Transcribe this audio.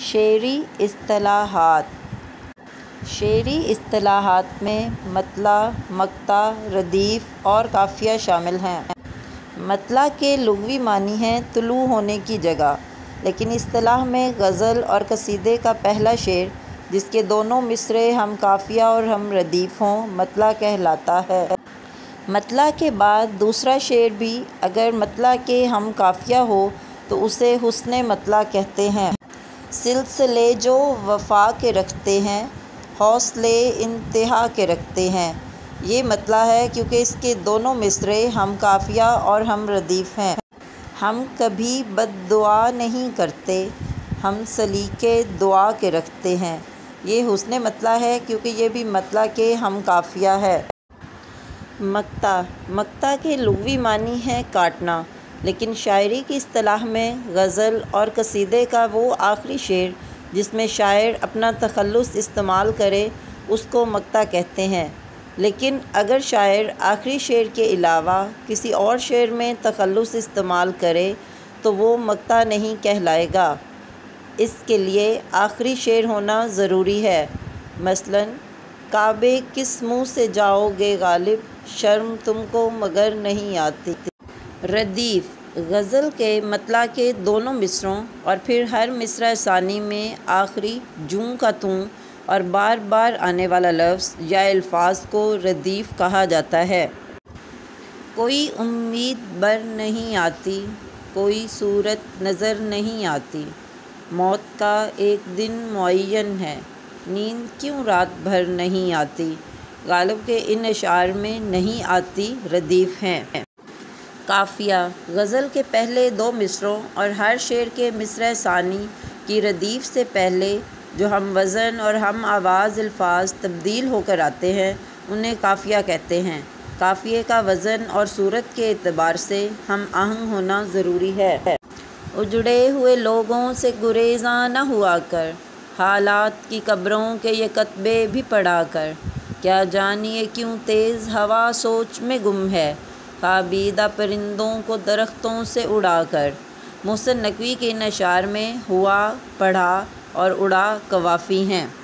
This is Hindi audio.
शेरी असलाहत शेरी असलाहत में मतला, मक्ता, रदीफ़ और काफ़िया शामिल हैं। मतला के लगवी मानी हैं तलु होने की जगह, लेकिन असलाह में गज़ल और कसीदे का पहला शेर, जिसके दोनों मिसरे हम काफ़िया और हम रदीफ़ हों, मतला कहलाता है। मतला के बाद दूसरा शेर भी, अगर मतला के हम काफ़िया हो तो उसे हुसन मतला कहते हैं। सिलसिले जो वफा के रखते हैं, हौसले इंतहा के रखते हैं। ये मतला है क्योंकि इसके दोनों मिसरे हम काफ़िया और हम रदीफ़ हैं। हम कभी बद दुआ नहीं करते, हम सलीके दुआ के रखते हैं। ये हुसन मतला है क्योंकि ये भी मतला के हम काफ़िया है। मक्ता मक्ता के लुग़वी मानी है काटना। लेकिन शायरी की असलाह में गज़ल और कसीदे का वो आखिरी शेर, जिसमें शायर अपना तखलस इस्तेमाल करे, उसको मक्ता कहते हैं। लेकिन अगर शायर आखिरी शेर के अलावा किसी और शेर में तखलस इस्तेमाल करे तो वो मक्ता नहीं कहलाएगा। इसके लिए आखिरी शेर होना ज़रूरी है। मसलन, काबे किस मुँह से जाओगे गालिब, शर्म तुमको मगर नहीं आती। रदीफ़ गज़ल के मतला के दोनों मिसरों और फिर हर मिसरा सानी में आखिरी जूँ का तू और बार बार आने वाला लफ्ज़ या अल्फाज को रदीफ़ कहा जाता है। कोई उम्मीद बर नहीं आती, कोई सूरत नज़र नहीं आती। मौत का एक दिन मुन है, नींद क्यों रात भर नहीं आती? गालब के इन अशार में नहीं आती रदीफ़ हैं। काफ़िया, गज़ल के पहले दो मिसरों और हर शेर के मिसर सानी की रदीफ़ से पहले जो हम वज़न और हम आवाज़, अल्फाज तब्दील होकर आते हैं, उन्हें काफ़िया कहते हैं। काफ़िए का वज़न और सूरत के अतबार से हम आहंग होना ज़रूरी है। उजड़े हुए लोगों से गुरेज़ा न हुआ कर, हालात की कब्रों के ये कतबे भी पढ़ा कर, क्या जानिए क्यों तेज़ हवा सोच में गुम है? काबीदा परिंदों को दरख्तों से उड़ा कर मुसन नकवी के नशार में हुआ, पढ़ा और उड़ा कवाफ़ी हैं।